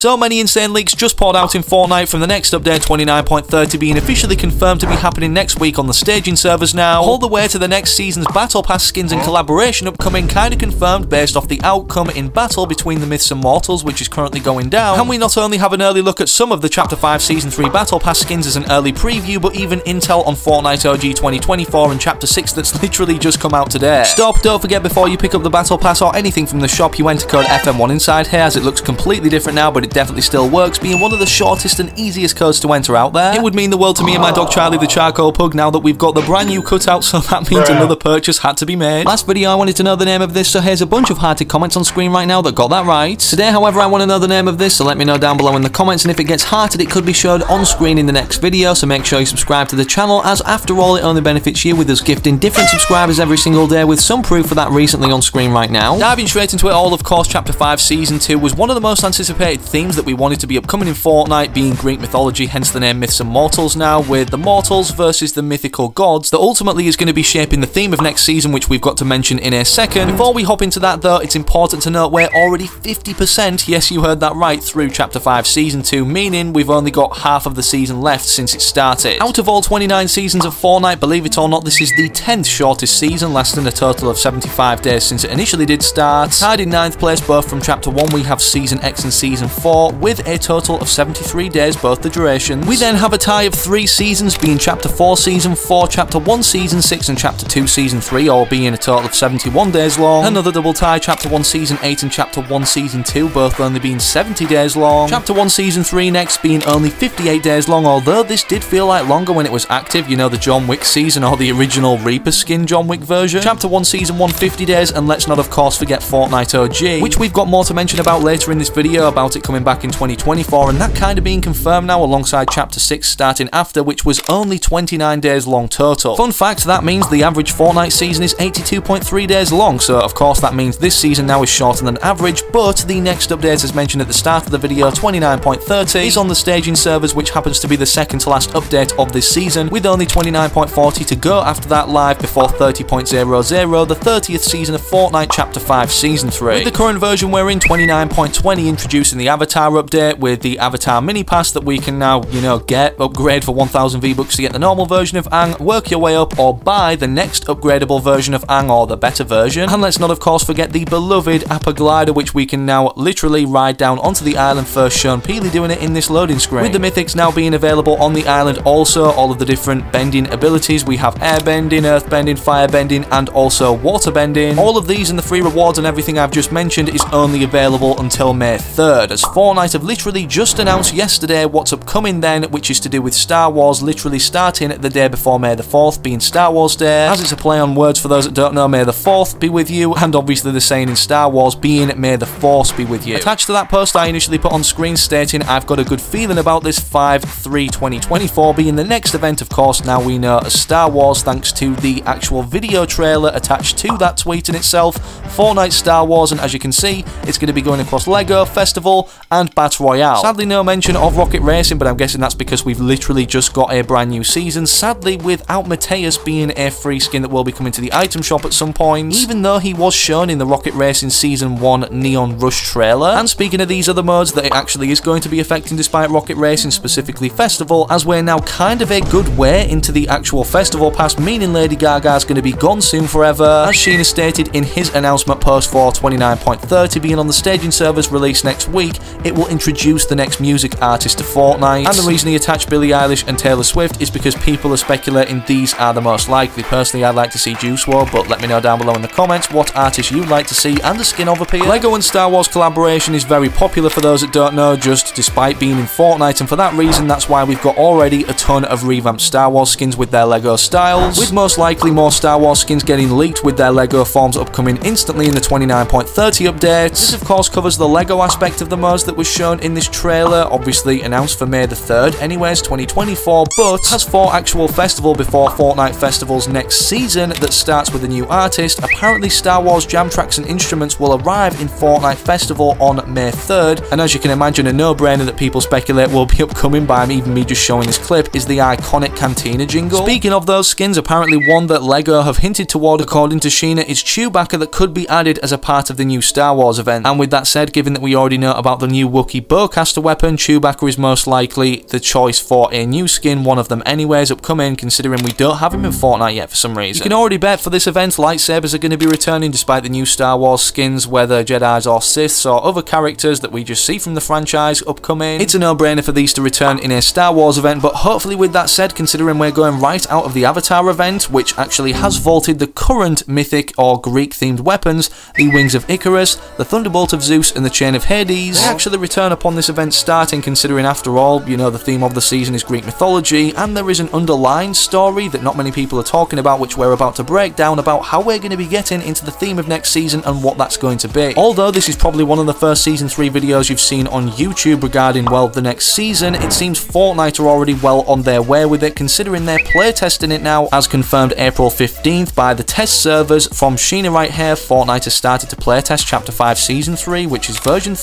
So many insane leaks just poured out in Fortnite from the next update. 29.30 being officially confirmed to be happening next week on the staging servers now, all the way to the next season's Battle Pass skins and collaboration upcoming kinda confirmed based off the outcome in battle between the Myths and Mortals which is currently going down, and we not only have an early look at some of the Chapter 5 Season 3 Battle Pass skins as an early preview, but even intel on Fortnite OG 2024 and Chapter 6 that's literally just come out today. Stop, don't forget before you pick up the Battle Pass or anything from the shop you enter code FM1 inside here as it looks completely different now but it definitely still works, being one of the shortest and easiest codes to enter out there. It would mean the world to me and my dog Charlie the Charcoal Pug now that we've got the brand new cutout, so that means another purchase had to be made. Last video I wanted to know the name of this, so here's a bunch of hearted comments on screen right now that got that right. Today, however, I want to know the name of this, so let me know down below in the comments, and if it gets hearted, it could be showed on screen in the next video, so make sure you subscribe to the channel, as after all, it only benefits you with us gifting different subscribers every single day with some proof for that recently on screen right now. Diving straight into it all, of course, Chapter 5 Season 2 was one of the most anticipated themes that we wanted to be upcoming in Fortnite, being Greek mythology, hence the name Myths and Mortals now, with the mortals versus the mythical gods, that ultimately is going to be shaping the theme of next season, which we've got to mention in a second. Before we hop into that though, it's important to note we're already 50%, yes you heard that right, through Chapter 5 Season 2, meaning we've only got half of the season left since it started. Out of all 29 seasons of Fortnite, believe it or not, this is the 10th shortest season, lasting a total of 75 days since it initially did start. Tied in 9th place both from Chapter 1, we have Season X and Season 4, with a total of 73 days, both the durations. We then have a tie of three seasons, being Chapter 4 Season 4, Chapter 1 Season 6, and Chapter 2 Season 3, all being a total of 71 days long. Another double tie, Chapter 1 Season 8 and Chapter 1 Season 2, both only being 70 days long. Chapter 1 Season 3 next being only 58 days long, although this did feel like longer when it was active, you know, the John Wick season or the original Reaper skin John Wick version. Chapter 1 Season 1 50 days, and let's not of course forget Fortnite OG, which we've got more to mention about later in this video about it coming back in 2024, and that kind of being confirmed now alongside Chapter 6 starting after, which was only 29 days long total. Fun fact, that means the average Fortnite season is 82.3 days long, so of course that means this season now is shorter than average, but the next update as mentioned at the start of the video, 29.30, is on the staging servers, which happens to be the second to last update of this season, with only 29.40 to go after that live before 30.00, the 30th season of Fortnite Chapter 5 Season 3. With the current version we're in, 29.20, introducing the Avatar update with the Avatar Mini Pass that we can now, you know, get, upgrade for 1000 V-Bucks to get the normal version of Aang, work your way up, or buy the next upgradable version of Aang or the better version. And let's not of course forget the beloved Appa Glider, which we can now literally ride down onto the island, first shown Peely doing it in this loading screen. With the mythics now being available on the island also, all of the different bending abilities, we have air bending, earth bending, fire bending, and also water bending. All of these and the free rewards and everything I've just mentioned is only available until May 3rd, as Fortnite have literally just announced yesterday what's upcoming then, which is to do with Star Wars literally starting the day before May the 4th, being Star Wars Day. As it's a play on words for those that don't know, May the 4th be with you, and obviously the saying in Star Wars being May the Force be with you. Attached to that post I initially put on screen stating I've got a good feeling about this 5-3-2024 being the next event of course now we know as Star Wars thanks to the actual video trailer attached to that tweet in itself, Fortnite Star Wars and as you can see it's going to be going across LEGO, Festival and Battle Royale. Sadly no mention of Rocket Racing but I'm guessing that's because we've literally just got a brand new season, sadly without Mateus being a free skin that will be coming to the item shop at some point, even though he was shown in the Rocket Racing Season 1 Neon Rush trailer. And speaking of these other modes that it actually is going to be affecting despite Rocket Racing, specifically Festival, as we're now kind of a good way into the actual Festival Pass, meaning Lady Gaga's going to be gone soon forever, as Shiina stated in his announcement post for 29.30 being on the staging servers released next week, it will introduce the next music artist to Fortnite, and the reason he attached Billie Eilish and Taylor Swift is because people are speculating these are the most likely. Personally, I'd like to see Juice WRLD, but let me know down below in the comments what artists you'd like to see and a skin of appear. LEGO and Star Wars collaboration is very popular for those that don't know, just despite being in Fortnite, and for that reason, that's why we've got already a ton of revamped Star Wars skins with their LEGO styles, with most likely more Star Wars skins getting leaked with their LEGO forms upcoming instantly in the 29.30 update. This of course covers the LEGO aspect of the mods that was shown in this trailer, obviously announced for May the 3rd, anyways 2024, but has four actual festival before Fortnite Festival's next season that starts with a new artist. Apparently Star Wars jam tracks and instruments will arrive in Fortnite Festival on May 3rd, and as you can imagine a no-brainer that people speculate will be upcoming by even me just showing this clip is the iconic Cantina jingle. Speaking of those skins, apparently one that LEGO have hinted toward according to Shiina is Chewbacca that could be added as a part of the new Star Wars event. And with that said, given that we already know about the new Wookiee bowcaster weapon, Chewbacca is most likely the choice for a new skin, one of them anyways, upcoming, considering we don't have him in Fortnite yet for some reason. You can already bet for this event, lightsabers are going to be returning despite the new Star Wars skins, whether Jedi's or Siths or other characters that we just see from the franchise upcoming. It's a no-brainer for these to return in a Star Wars event, but hopefully with that said, considering we're going right out of the Avatar event, which actually has vaulted the current mythic or Greek-themed weapons, the Wings of Icarus, the Thunderbolt of Zeus, and the Chain of Hades, they actually return upon this event starting, considering after all, you know, the theme of the season is Greek mythology, and there is an underlying story that not many people are talking about, which we're about to break down about how we're going to be getting into the theme of next season and what that's going to be. Although this is probably one of the first Season 3 videos you've seen on YouTube regarding, well, the next season, it seems Fortnite are already well on their way with it, considering they're playtesting it now, as confirmed April 15th by the test servers from Shiina right here, Fortnite has started to playtest Chapter 5 Season 3, which is version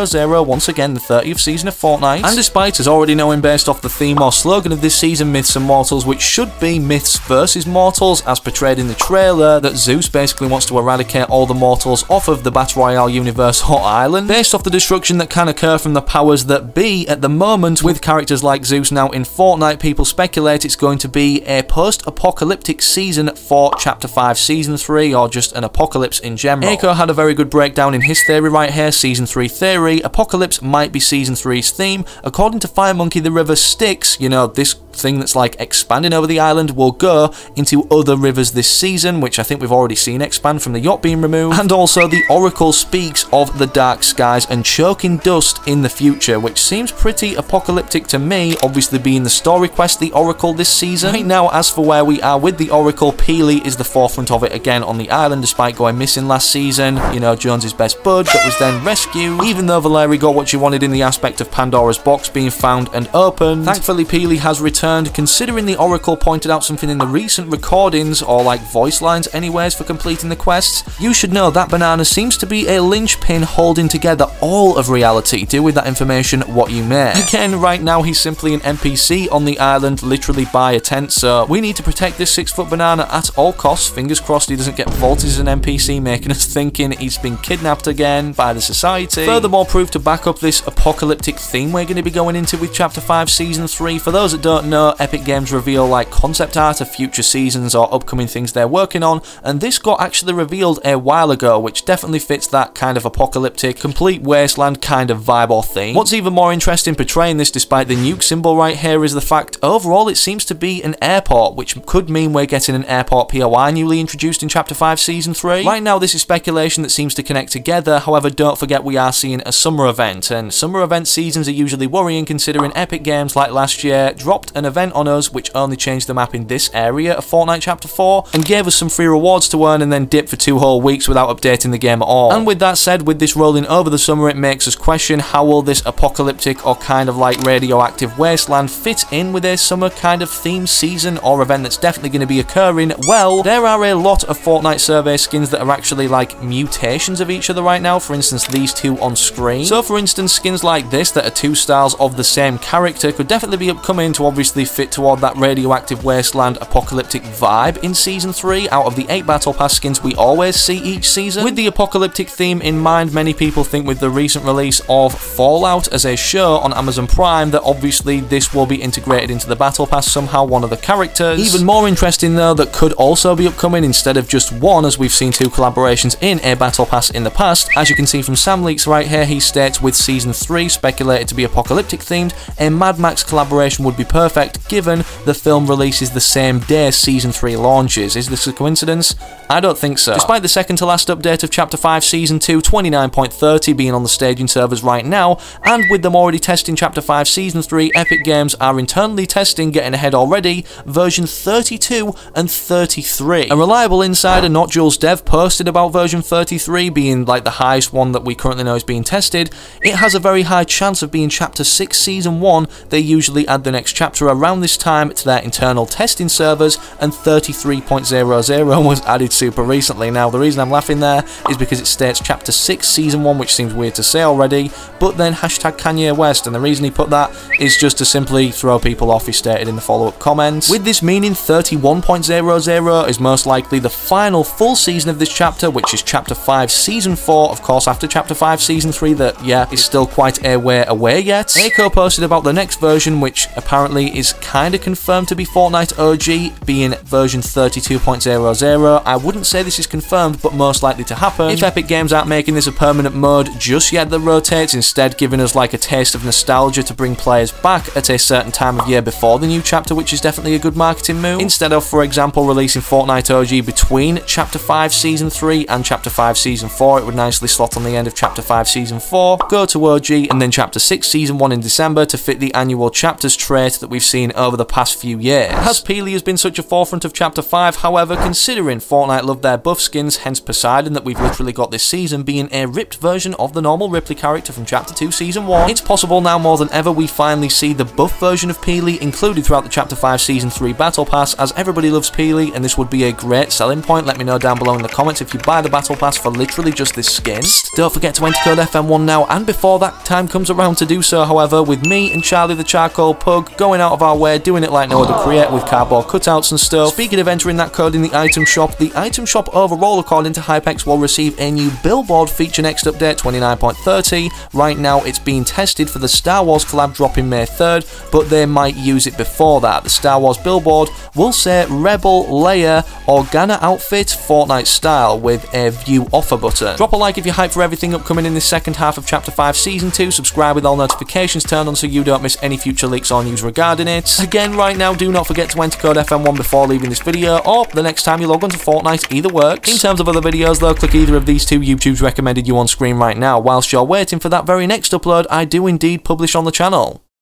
30.00, once again the 30th season of Fortnite, and despite us already knowing based off the theme or slogan of this season, Myths and Mortals, which should be Myths versus Mortals, as portrayed in the trailer, that Zeus basically wants to eradicate all the mortals off of the Battle Royale universe Hot island, based off the destruction that can occur from the powers that be at the moment, with characters like Zeus now in Fortnite, people speculate it's going to be a post-apocalyptic season for Chapter 5 Season 3, or just an apocalypse in general. Ako had a very good breakdown in his theory right here, Season 3 theory, Apocalypse might be Season 3's theme. According to Fire Monkey, the river Styx, you know, this thing that's like expanding over the island will go into other rivers this season, which I think we've already seen expand from the yacht being removed. And also the Oracle speaks of the dark skies and choking dust in the future, which seems pretty apocalyptic to me, obviously being the story quest, the Oracle this season. Right now, as for where we are with the Oracle, Peely is the forefront of it again on the island despite going missing last season. You know, Jones's best bud that was then rescued, even though Valeria got what she wanted in the aspect of Pandora's box being found and opened. Thankfully, Peely has returned, considering the Oracle pointed out something in the recent recordings, or like voice lines anyways, for completing the quests. You should know that banana seems to be a linchpin holding together all of reality. Do with that information what you may. Again, right now he's simply an NPC on the island, literally by a tent, so we need to protect this six foot banana at all costs. Fingers crossed he doesn't get vaulted as an NPC, making us thinking he's been kidnapped again by the society. Furthermore, proof to back up this apocalyptic theme we're going to be going into with Chapter 5 Season 3. For those that don't know, Epic Games reveal like concept art of future seasons or upcoming things they're working on, and this got actually revealed a while ago, which definitely fits that kind of apocalyptic, complete wasteland kind of vibe or theme. What's even more interesting portraying this despite the nuke symbol right here is the fact overall it seems to be an airport, which could mean we're getting an airport POI newly introduced in Chapter 5 Season 3. Right now this is speculation that seems to connect together, however don't forget we are seeing a summer event, and summer event seasons are usually worrying considering Epic Games like last year dropped an event on us which only changed the map in this area of Fortnite Chapter 4 and gave us some free rewards to earn and then dipped for two whole weeks without updating the game at all. And with that said, with this rolling over the summer it makes us question how will this apocalyptic or kind of like radioactive wasteland fit in with a summer kind of theme season or event that's definitely going to be occurring? Well, there are a lot of Fortnite survey skins that are actually like mutations of each other right now, for instance these two on screen. So for instance skins like this that are two styles of the same character could definitely be upcoming to obviously fit toward that radioactive wasteland apocalyptic vibe in Season 3 out of the 8 Battle Pass skins we always see each season. With the apocalyptic theme in mind, many people think with the recent release of Fallout as a show on Amazon Prime that obviously this will be integrated into the Battle Pass somehow, one of the characters. Even more interesting though, that could also be upcoming instead of just one as we've seen two collaborations in a Battle Pass in the past. As you can see from Sam Leaks right here, he states with Season 3 speculated to be apocalyptic themed, a Mad Max collaboration would be perfect given the film releases the same day Season 3 launches. Is this a coincidence? I don't think so. Despite the second to last update of Chapter 5 Season 2 29.30 being on the staging servers right now, and with them already testing Chapter 5 Season 3, Epic Games are internally testing, getting ahead already, version 32 and 33. A reliable insider, not Jules Dev, posted about version 33 being like the highest one that we currently know is being tested. It has a very high chance of being Chapter 6 Season 1. They usually add the next chapter around this time to their internal testing servers, and 33.00 was added super recently. Now, the reason I'm laughing there is because it states Chapter 6 Season 1, which seems weird to say already, but then hashtag Kanye West, and the reason he put that is just to simply throw people off, he stated in the follow-up comments. With this meaning, 31.00 is most likely the final full season of this chapter, which is Chapter 5 Season 4, of course after Chapter 5 Season 3 that, yeah, is still quite a way away yet. Ako posted about the next version, which apparently is kinda confirmed to be Fortnite OG, being version 32.00. I wouldn't say this is confirmed, but most likely to happen. If Epic Games aren't making this a permanent mode just yet that rotates, instead giving us like a taste of nostalgia to bring players back at a certain time of year before the new chapter, which is definitely a good marketing move. Instead of, for example, releasing Fortnite OG between Chapter 5 Season 3 and Chapter 5 Season 4, it would nicely slot on the end of Chapter 5 Season 4, go to OG, and then Chapter 6 Season 1 in December to fit the annual chapters trait that we've seen over the past few years. As Peely has been such a forefront of Chapter 5, however, considering Fortnite love their buff skins, hence Poseidon that we've literally got this season being a ripped version of the normal Ripley character from Chapter 2 Season 1, it's possible now more than ever we finally see the buff version of Peely included throughout the Chapter 5 Season 3 Battle Pass, as everybody loves Peely, and this would be a great selling point. Let me know down below in the comments if you buy the Battle Pass for literally just this skin. Psst, don't forget to enter code FM1 now, and before that time comes around to do so, however, with me and Charlie the Charcoal Pug going out of our way, doing it like no other create with cardboard cutouts and stuff. Speaking of entering that code in the item shop, the item shop overall, according to Hypex, will receive a new billboard feature next update 29.30. Right now, it's being tested for the Star Wars collab dropping May 3rd, but they might use it before that. The Star Wars billboard will say Rebel Leia Organa outfit Fortnite style with a view offer button. Drop a like if you're hyped for everything upcoming in the second half of Chapter 5 Season 2. Subscribe with all notifications turned on so you don't miss any future leaks or news regarding it. Again, right now, do not forget to enter code FM1 before leaving this video or the next time you log onto Fortnite, either works. In terms of other videos though, click either of these two YouTube's recommended you on screen right now. Whilst you're waiting for that very next upload, I do indeed publish on the channel.